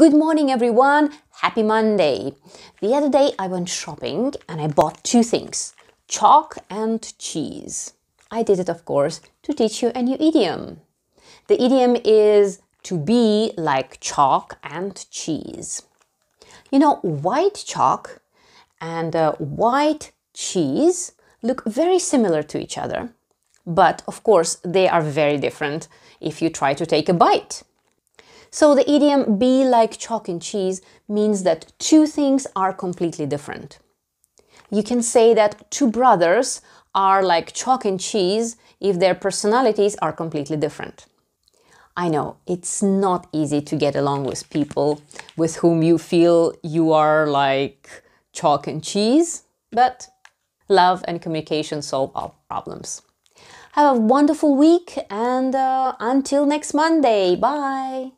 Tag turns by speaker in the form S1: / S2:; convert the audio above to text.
S1: Good morning, everyone. Happy Monday. The other day I went shopping and I bought two things chalk and cheese. I did it, of course, to teach you a new idiom. The idiom is to be like chalk and cheese. You know, white chalk and uh, white cheese look very similar to each other. But of course, they are very different if you try to take a bite. So the idiom be like chalk and cheese means that two things are completely different. You can say that two brothers are like chalk and cheese if their personalities are completely different. I know it's not easy to get along with people with whom you feel you are like chalk and cheese, but love and communication solve all problems. Have a wonderful week and uh, until next Monday. Bye.